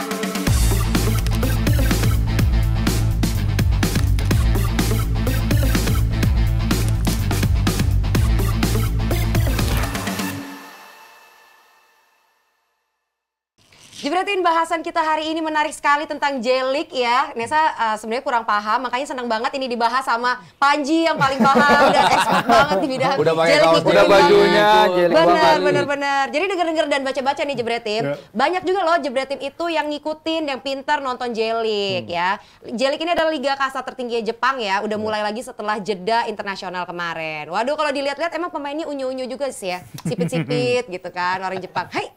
Thank you. Jebretin bahasan kita hari ini menarik sekali tentang jelik ya. Nesa uh, sebenarnya kurang paham, makanya senang banget ini dibahas sama Panji yang paling paham dan expert banget di bidang Udah pakai jelik kaos, udah bajunya, jelik Bener, bener, bener. Jadi denger-denger dan baca-baca nih Jebretin. Ya. Banyak juga loh Jebretin itu yang ngikutin, yang pintar nonton jelik Hmm. ya. Jelik ini adalah liga kasta tertinggi Jepang ya. Udah mulai lagi setelah jeda internasional kemarin. Waduh kalau dilihat-lihat emang pemainnya unyu-unyu juga sih ya. Sipit-sipit gitu kan orang Jepang. Hai,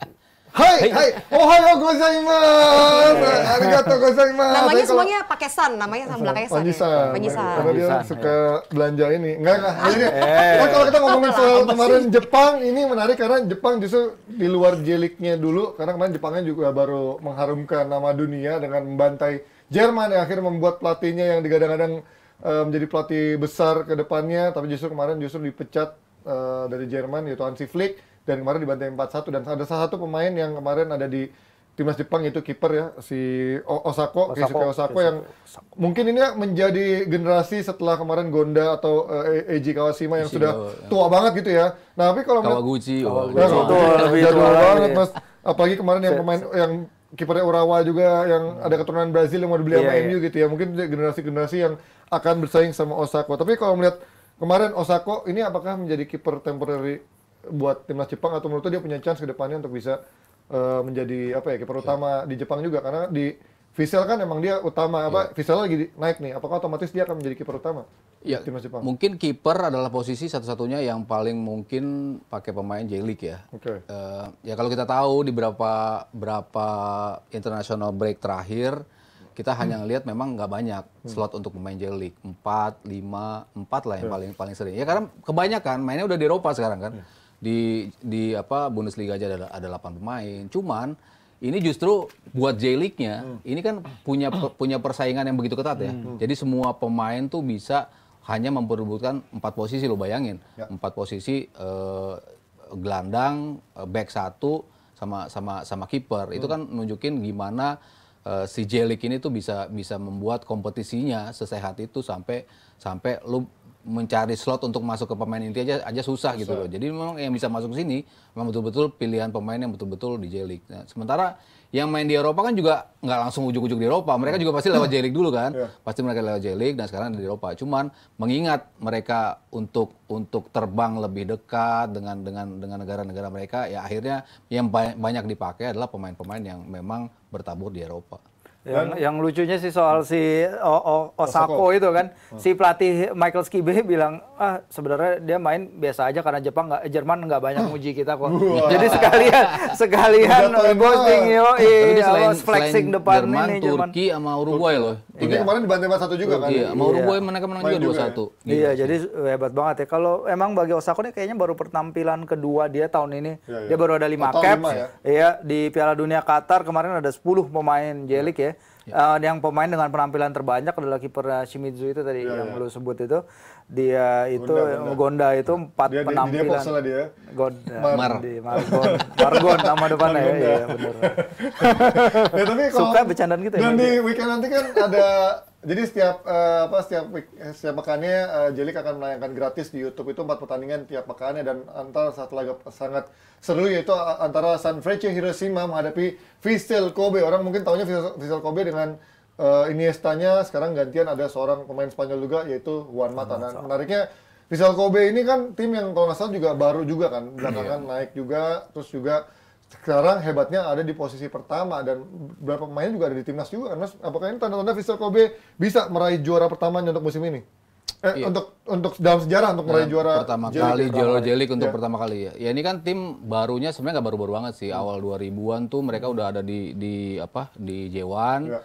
Hai, hai, ohayo gozaimasu. Arigato gozaimasu. Namanya Saya kalau- semuanya pakai san, namanya sama belakangnya san. ya? Panjisan. Panjisan. Karena dia Panjisan, suka belanja ini. Enggak, enggak. Jadi, Eh. kan kalau kita ngomongin soal kemarin Jepang, ini menarik karena Jepang justru di luar jeliknya dulu. Karena kemarin Jepangnya juga baru mengharumkan nama dunia dengan membantai Jerman yang akhirnya membuat pelatihnya yang digadang-gadang eh, menjadi pelatih besar ke depannya. Tapi justru kemarin justru dipecat eh, dari Jerman yaitu Hansi Flick. Dan kemarin dibantai 4-1. Dan ada salah satu pemain yang kemarin ada di timnas Jepang itu kiper ya si O- Osako, Keisuke Osako yang mungkin ini menjadi generasi setelah kemarin Gonda atau eh, Eiji Kawashima yang sudah ya. tua banget gitu ya. Nah, tapi kalau melihat- Kawaguchi. Ya, oh, betul, Betul, lebih tua lagi. banget Mas. Apalagi kemarin yang pemain yang kipernya Urawa juga yang ada keturunan Brazil yang mau dibeli sama Iya, iya. MU gitu ya. Mungkin generasi-generasi yang akan bersaing sama Osako. Tapi kalau melihat kemarin Osako ini apakah menjadi kiper temporary buat timnas Jepang atau menurut dia punya chance ke depannya untuk bisa eh, menjadi apa ya kiper utama di Jepang juga karena di Visel kan emang dia utama apa Visel lagi di- naik nih apakah otomatis dia akan menjadi kiper utama Ya, di timnas Jepang? mungkin kiper adalah posisi satu-satunya yang paling mungkin pakai pemain J-League ya. Oke. Eh, ya kalau kita tahu di berapa berapa international break terakhir kita hanya ngelihat memang nggak banyak slot untuk pemain J-League. 4, 5, 4 lah yang paling paling sering. Ya karena kebanyakan mainnya udah di Eropa sekarang kan. Di di apa Bundesliga aja ada ada 8 pemain. Cuman ini justru buat J-League-nya ini kan punya punya persaingan yang begitu ketat ya. Jadi semua pemain tuh bisa hanya memperebutkan empat posisi lo bayangin. Empat posisi eh, gelandang, eh, back satu sama sama sama kiper. Itu kan nunjukin gimana eh, si Jelik ini tuh bisa bisa membuat kompetisinya sesehat itu sampai sampai lu mencari slot untuk masuk ke pemain inti aja aja susah gitu loh. Jadi memang yang bisa masuk ke sini memang betul-betul pilihan pemain yang betul-betul di Jelik. Nah, sementara yang main di Eropa kan juga nggak langsung ujuk-ujuk di Eropa. Mereka juga pasti lewat Jelik dulu kan. Iya. Pasti mereka lewat Jelik dan sekarang di Eropa. Cuman mengingat mereka untuk untuk terbang lebih dekat dengan dengan dengan negara-negara mereka, ya akhirnya yang ba- banyak dipakai adalah pemain-pemain yang memang bertabur di Eropa. Yang, yang lucunya sih soal si O- O- Osako itu kan, si pelatih Michael Skibe bilang ah sebenarnya dia main biasa aja karena Jepang nggak Jerman nggak banyak muji kita kok. Jadi sekalian sekalian banget. yo, iya, selain, flexing selain depan Jerman, ini Jerman. Turki sama Uruguay loh. Ini kemarin dibantai 4-1 juga kan? Iya, sama Uruguay mereka menang juga juga 2-1. Iya, jadi hebat banget ya. Kalau emang bagi Osako nih kayaknya baru pertampilan kedua dia tahun ini. Iya, iya. Dia baru ada 5 Total caps. lima ya? Iya, di Piala Dunia Qatar kemarin ada 10 pemain Jelik ya. Eh, yang pemain dengan penampilan terbanyak adalah kiper eh, Shimizu itu tadi Iya, yang lu sebut itu. Dia itu Gonda, Gonda, itu empat Dia di- di penampilan. Depok salah dia. Gonda. Mar. Di Margon. Margon nama depannya ya. Margonda. Iya, benar. ya, tapi kalau, Suka bercandaan kita ya, Dan di weekend nanti kan ada jadi setiap eh, apa setiap week, eh, setiap pekannya eh, Jelik akan menayangkan gratis di YouTube itu empat pertandingan tiap pekannya dan antara satu laga sangat seru yaitu antara Sanfrecce Hiroshima menghadapi Vissel Kobe. Orang mungkin tahunya Vissel, Kobe dengan eh, Iniesta-nya sekarang gantian ada seorang pemain Spanyol juga yaitu Juan Mata. Dan menariknya Vissel Kobe ini kan tim yang kalau nggak salah juga baru juga kan belakangan naik juga terus juga sekarang hebatnya ada di posisi pertama dan beberapa pemainnya juga ada di timnas juga kan mas apakah ini tanda-tanda Vissel Kobe bisa meraih juara pertamanya untuk musim ini eh Iya. untuk untuk dalam sejarah untuk meraih juara pertama J-League kali juara. Jelik untuk Ya. pertama kali ya. Ya ini kan tim barunya sebenarnya nggak baru-baru banget sih. Awal 2000-an tuh mereka udah ada di di apa? di J1. Ya.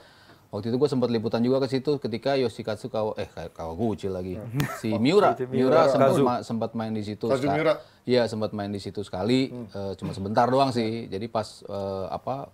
Waktu itu gue sempat liputan juga ke situ ketika Yoshikatsu Kawa, eh Kawaguchi lagi. Si Miura, Miura sempat ma- sempat main di situ. Kazu Ska- Miura. Iya, sempat main di situ sekali, eh, cuma sebentar doang sih. Jadi pas eh, apa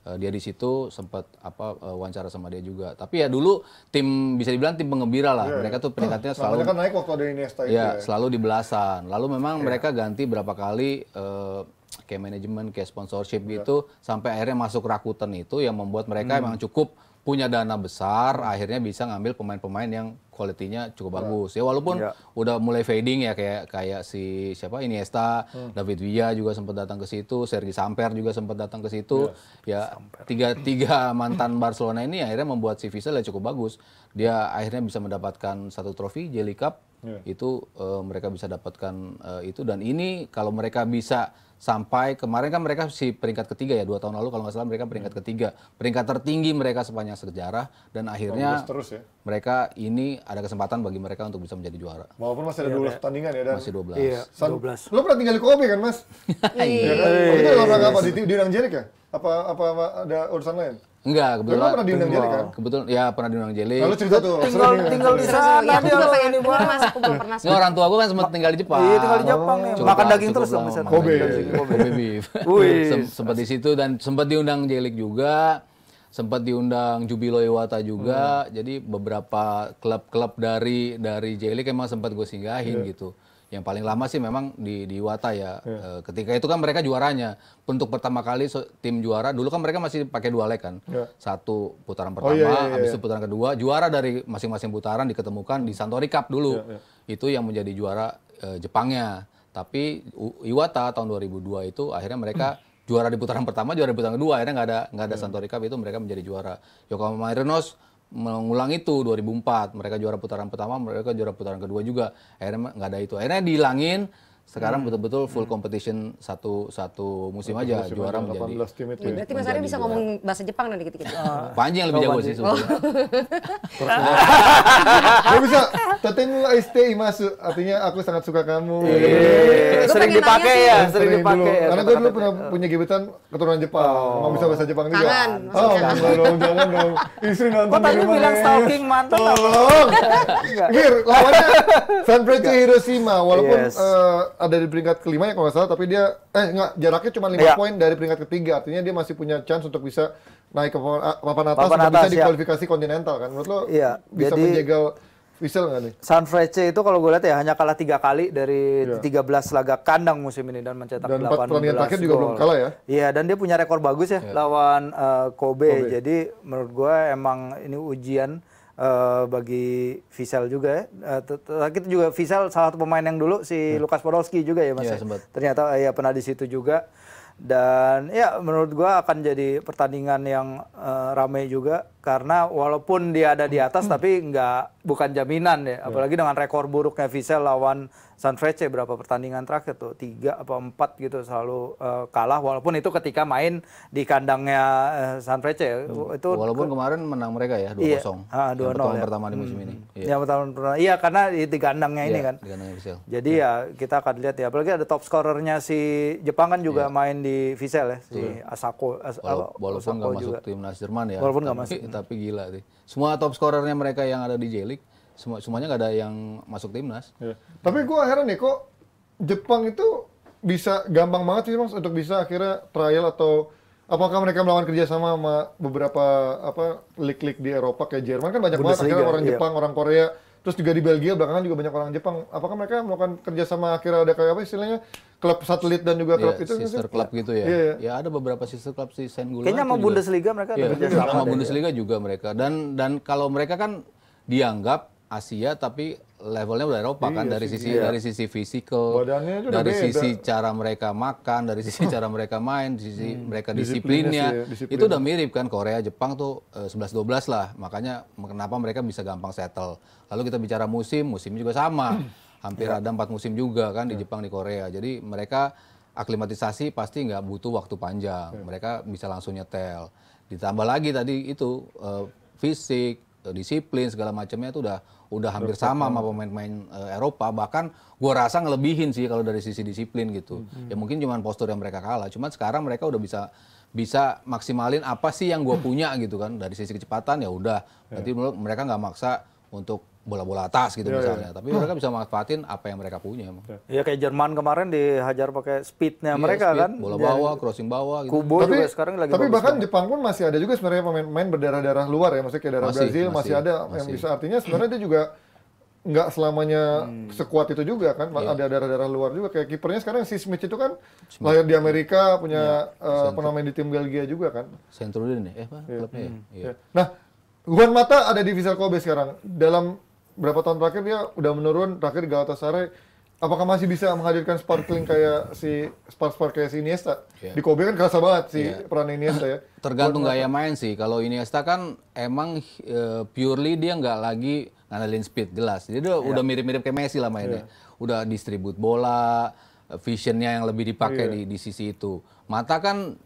eh, dia di situ sempat apa eh, wawancara sama dia juga. Tapi ya dulu tim bisa dibilang tim pengembira lah. Mereka tuh peringkatnya selalu kan naik waktu ada Iniesta itu Ya, ya selalu di belasan. Lalu memang mereka ganti berapa kali eh, kayak manajemen, kayak sponsorship gitu, sampai akhirnya masuk Rakuten itu yang membuat mereka memang cukup punya dana besar, akhirnya bisa ngambil pemain-pemain yang kualitinya cukup bagus. Ya walaupun Ya. udah mulai fading ya kayak kayak si siapa Iniesta, David Villa juga sempat datang ke situ, Sergi Samper juga sempat datang ke situ. Ya tiga tiga mantan Barcelona ini akhirnya membuat si Vissel ya cukup bagus. Dia akhirnya bisa mendapatkan satu trofi Jelly Cup. Itu eh, mereka bisa dapatkan eh, itu dan ini kalau mereka bisa sampai kemarin kan mereka si peringkat ketiga ya dua tahun lalu kalau nggak salah mereka peringkat ketiga peringkat tertinggi mereka sepanjang sejarah dan akhirnya Terus ya. mereka ini ada kesempatan bagi mereka untuk bisa menjadi juara Walaupun masih ada 12 pertandingan ya dan masih 12 Iya, San- 12. Lo pernah tinggal di Kobe kan, Mas? Iya kan? Waktu itu olahraga apa? Di, di Jelik ya? Apa, apa apa ada urusan lain? Enggak, kebetulan. pernah diundang Jelik kan? Kebetulan ya pernah diundang Jelly. Lalu cerita tuh. Tinggal nih. tinggal di Seru-seru. sana Ya, aku juga pengen ini Bang. mas, aku belum pernah. Nggak, orang tua gue kan sempat tinggal di Jepang. Iya, tinggal di Jepang nih. Cukup Makan daging terus dong di sana. makan Kobe. daging, Kobe beef. Sempat di situ dan sempat diundang Jelik juga. Sempat diundang Jubilo Iwata juga. Jadi beberapa klub-klub dari dari Jelik emang sempat gue singgahin gitu. Yang paling lama sih memang di di Iwata ya. Eh, ketika itu kan mereka juaranya. Untuk pertama kali so- tim juara, dulu kan mereka masih pakai dua leg kan. Iya. Satu putaran Oh, pertama, iya, iya, iya, habis iya. itu putaran kedua, juara dari masing-masing putaran diketemukan di Santori Cup dulu. Iya, Itu yang menjadi juara eh, Jepangnya. Tapi Iwata tahun 2002 itu akhirnya mereka juara di putaran pertama, juara di putaran kedua, akhirnya nggak ada nggak ada Iya. Santori Cup itu mereka menjadi juara. Yokohama Marinos mengulang itu 2004, mereka juara putaran pertama, mereka juara putaran kedua juga. Akhirnya nggak ada itu. Akhirnya dihilangin. Sekarang betul-betul full competition satu satu musim aja musim juara aja, menjadi 18 tim itu ya. Berarti Mas Ari bisa ngomong bahasa Jepang nanti dikit-dikit. Panji yang lebih jago sih sebetulnya. Lo bisa, Tateng aiste imasu. Artinya aku sangat suka kamu. Iya, Gua sering pengen dipakai ya, sering dipakai ya. Karena gue dulu pernah punya gebetan keturunan Jepang. Emang bisa bahasa Jepang juga. Kangen, Oh, enggak dong, jangan dong. Istri nonton Kok tadi bilang ya? stalking mantan? Tolong. Gir, lawannya Sanfrecce Hiroshima. Walaupun Yes. eh, ada di peringkat kelima ya kalau nggak salah, tapi dia eh enggak jaraknya cuma 5 Iya. poin dari peringkat ketiga. Artinya dia masih punya chance untuk bisa naik ke papan, papan atas Papan untuk atas, bisa ya. di kualifikasi kontinental kan. Menurut lo Iya, bisa jadi- menjegal Whistle nggak nih? Sanfrecce itu kalau gue lihat ya hanya kalah tiga kali dari Iya. 13 laga kandang musim ini dan mencetak Dan empat 18 pertandingan terakhir juga belum kalah ya? Iya dan dia punya rekor bagus ya lawan eh, Kobe. Jadi menurut gue emang ini ujian eh, bagi Visel juga t- kita juga Visel salah satu pemain yang dulu si Lukas Podolski juga ya Mas. Iya, ya? sempat. Ternyata eh, ya pernah di situ juga. Dan ya menurut gua akan jadi pertandingan yang eh, ramai juga karena walaupun dia ada di atas tapi nggak bukan jaminan ya. Apalagi dengan rekor buruknya Visel lawan Sanfrecce berapa pertandingan terakhir tuh tiga apa empat gitu selalu eh, kalah walaupun itu ketika main di kandangnya eh, Sanfrecce ya. itu Walaupun kemarin menang mereka ya 2-0. Iya. Ah, Yang 2-0 pertemuan ya. pertama di musim ini. Iya. yang pertama pertama iya karena di, di kandangnya ini Iya, kan di kandangnya Visel. jadi ya kita akan lihat ya apalagi ada top scorernya si Jepang kan juga main di Visel ya si Asako As- Iya. Wala- apa, walaupun nggak masuk timnas Jerman ya. Walaupun nggak tapi, Tapi gila sih. Semua top scorernya mereka yang ada di J League, semua semuanya nggak ada yang masuk timnas. Iya. Tapi gue heran nih kok Jepang itu bisa gampang banget sih mas untuk bisa akhirnya trial atau apakah mereka melakukan kerjasama sama beberapa apa lig-lig di Eropa kayak Jerman kan banyak banget Bundesliga, akhirnya orang iya. Jepang orang Korea terus juga di Belgia belakangan juga banyak orang Jepang apakah mereka melakukan kerjasama akhirnya ada kayak apa istilahnya klub satelit dan juga klub Iya, itu nggak sih? sister club gitu ya. Iya, iya. Ya ada beberapa sister club si Saint Gula. kayaknya itu sama juga. Bundesliga mereka ada Iya, kerjasama sama. Bundesliga juga mereka. Dan dan kalau mereka kan dianggap Asia tapi levelnya udah Eropa kan dari sisi dari sisi fisikal, Iya, Badannya aja udah dari beda. sisi cara mereka makan, dari sisi cara mereka main, dari sisi mereka Disiplinnya disiplinnya, sih ya, disiplin. itu udah mirip kan Korea Jepang tuh eh, 11-12 lah. Makanya kenapa mereka bisa gampang settle. Lalu kita bicara musim, musim juga sama. Hampir ada empat musim juga kan di Jepang di Korea. Jadi mereka aklimatisasi pasti nggak butuh waktu panjang. Mereka bisa langsung nyetel. Ditambah lagi tadi itu eh, fisik, disiplin segala macamnya itu udah udah hampir sama sama pemain-pemain eh, Eropa. Bahkan gua rasa ngelebihin sih kalau dari sisi disiplin gitu. Ya mungkin cuma postur yang mereka kalah. Cuman sekarang mereka udah bisa bisa maksimalin apa sih yang gue punya gitu kan dari sisi kecepatan ya udah nanti mereka nggak maksa untuk bola-bola atas gitu misalnya tapi mereka bisa manfaatin apa yang mereka punya emang. Iya kayak Jerman kemarin dihajar pakai speednya Iya, mereka speed, kan bola bawah crossing bawah gitu Kubo tapi juga sekarang lagi tapi bahkan banget. Jepang pun masih ada juga sebenarnya pemain-pemain berdarah-darah luar ya maksudnya kayak darah Masih, Brazil masih, masih, ada yang masih. bisa artinya sebenarnya dia juga nggak selamanya Hmm. sekuat itu juga kan, Iya. ada daerah-daerah luar juga. Kayak kipernya sekarang si Smith itu kan lahir di Amerika, punya Iya. eh, pernah main di tim Belgia juga kan. Centurion ya, eh apa klubnya ya? Iya. Ya. Nah, Juan Mata ada di Vissel Kobe sekarang. Dalam berapa tahun terakhir dia udah menurun, terakhir di Galatasaray. Apakah masih bisa menghadirkan sparkling kayak si spark-spark kayak si Iniesta? Iya. Di Kobe kan kerasa banget si Iya. peran Iniesta ya. Tergantung gaya main sih. Kalau Iniesta kan emang eh, purely dia nggak lagi ngandelin speed jelas. Jadi dia udah mirip-mirip kayak Messi lah mainnya. Udah distribute bola, eh, visionnya yang lebih dipakai di, di sisi itu. Mata kan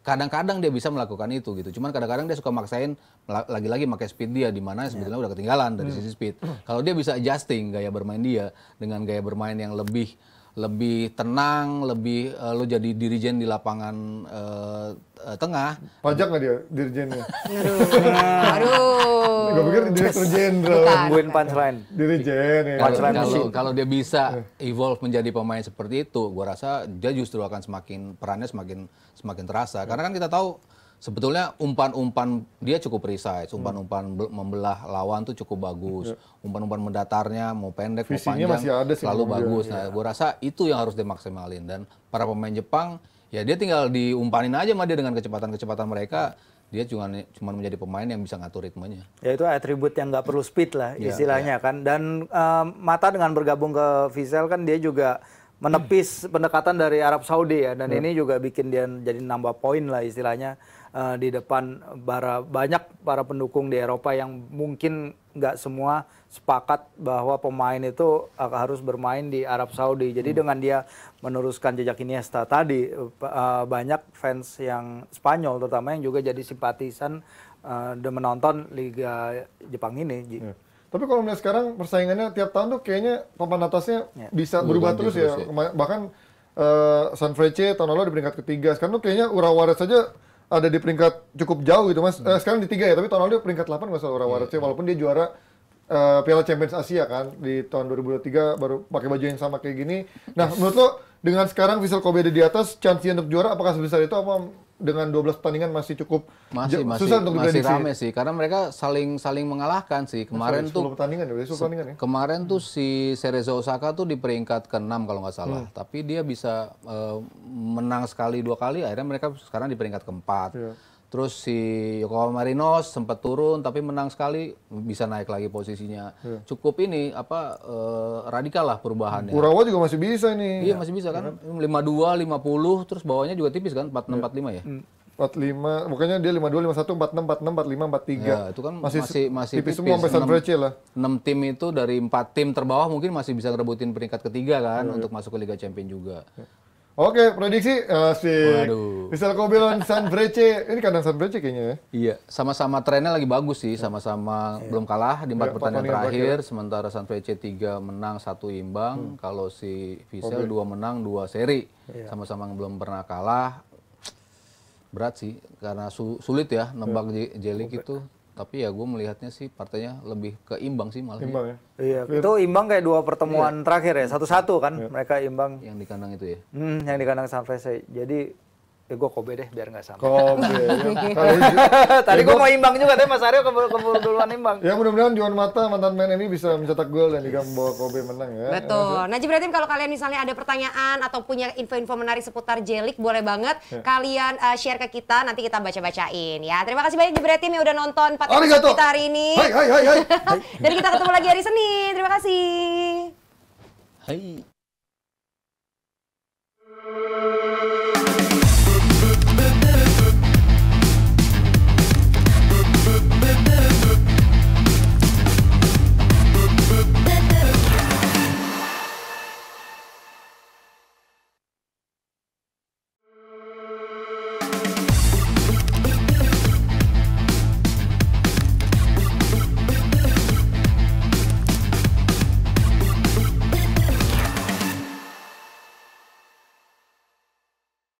kadang-kadang dia bisa melakukan itu gitu. Cuman kadang-kadang dia suka maksain lagi-lagi pakai speed dia di mana sebetulnya udah ketinggalan dari sisi speed. Kalau dia bisa adjusting gaya bermain dia dengan gaya bermain yang lebih lebih tenang, lebih eh, lo jadi dirijen di lapangan eh, tengah, Pajak nggak dia dirijennya? Aduh. Aduh. Gue pikir direktur jenderal. Bukan. Tungguin punchline. Dirijen ya. kalau Punchline kalau kalau dia bisa evolve menjadi pemain seperti itu, gua rasa dia justru akan semakin perannya semakin semakin terasa. Karena kan kita tahu sebetulnya umpan-umpan dia cukup precise, umpan-umpan be- membelah lawan tuh cukup bagus. Umpan-umpan mendatarnya mau pendek mau panjang masih ada sih selalu dia. bagus. Nah, gua rasa itu yang harus dimaksimalin dan para pemain Jepang ya dia tinggal diumpanin aja sama dia dengan kecepatan-kecepatan mereka. Dia cuma cuma menjadi pemain yang bisa ngatur ritmenya. Ya itu atribut yang nggak perlu speed lah Iya, istilahnya kan. Dan em, Mata dengan bergabung ke Vissel kan dia juga menepis pendekatan dari Arab Saudi ya. Dan ini juga bikin dia jadi nambah poin lah istilahnya eh, di depan para banyak para pendukung di Eropa yang mungkin nggak semua sepakat bahwa pemain itu akan harus bermain di Arab Saudi. Jadi dengan dia meneruskan jejak Iniesta tadi eh, eh, banyak fans yang Spanyol terutama yang juga jadi simpatisan eh, dan menonton Liga Jepang ini. Ya. Tapi kalau melihat sekarang persaingannya tiap tahun tuh kayaknya papan atasnya Ya. bisa Berubah berubah terus terus ya. ya. Bahkan eh, Sanfrecce tahun lalu di peringkat ketiga. Sekarang tuh kayaknya Urawares saja ada di peringkat cukup jauh gitu mas. Eh, sekarang di tiga ya, tapi tahun lalu dia peringkat 8 nggak salah Urawares walaupun dia juara eh, Piala Champions Asia kan di tahun 2023 baru pakai baju yang sama kayak gini. Nah menurut lo dengan sekarang Vissel Kobe ada di atas, chance untuk juara apakah sebesar itu apa dengan 12 pertandingan masih cukup masih masih susah untuk masih rame sih karena mereka saling saling mengalahkan sih kemarin 10 tuh pertandingan ya, berarti 10 pertandingan ya. kemarin tuh si Cerezo Osaka tuh di peringkat ke-6 kalau nggak salah Hmm. tapi dia bisa eh, menang sekali dua kali akhirnya mereka sekarang di peringkat keempat Iya. Terus si Yokohama Marinos sempat turun tapi menang sekali bisa naik lagi posisinya Iya. cukup ini apa eh, radikal lah perubahannya Urawa juga masih bisa ini. Iya masih bisa kan 52 50 terus bawahnya juga tipis kan 46 45 ya 45, pokoknya dia 52, 51, 46, 46, 45, 43. Ya, itu kan masih masih tipis, tipis. semua sampai San lah. 6 tim itu dari 4 tim terbawah mungkin masih bisa ngerebutin peringkat ketiga kan Iya, untuk masuk ke Liga Champion juga. Oke, prediksi asik. Waduh. Vissel Kobe lawan San Frecce. Ini kandang San Frecce kayaknya ya. Iya, sama-sama trennya lagi bagus sih, sama-sama belum kalah di empat Iya, pertandingan terakhir, sementara San Frecce 3 menang, satu imbang, kalau si Vissel 2 menang, 2 seri. Sama-sama belum pernah kalah. Berat sih karena su- sulit ya nembak J- Jelik itu. Tapi ya gue melihatnya sih partainya lebih ke imbang sih malah. Imbang ya. Iya, itu imbang kayak dua pertemuan terakhir ya, satu-satu kan mereka imbang. Yang di kandang itu ya. Hmm, yang di kandang San Frecce. Jadi ya gue Kobe deh biar nggak sama. Kobe. ya. Tadi gue mau imbang juga, tapi Mas Aryo keburu, keburu duluan imbang. ya mudah-mudahan Juan Mata mantan main ini bisa mencetak gol dan juga membawa Kobe menang ya. Betul. Nah, Jibratim kalau kalian misalnya ada pertanyaan atau punya info-info menarik seputar Jelik, boleh banget kalian uh, share ke kita, nanti kita baca-bacain ya. Terima kasih banyak Jibratim yang udah nonton 4 episode Arigato. kita hari ini. Hai hai hai hai. Dan kita ketemu lagi hari Senin. Terima kasih. Hai.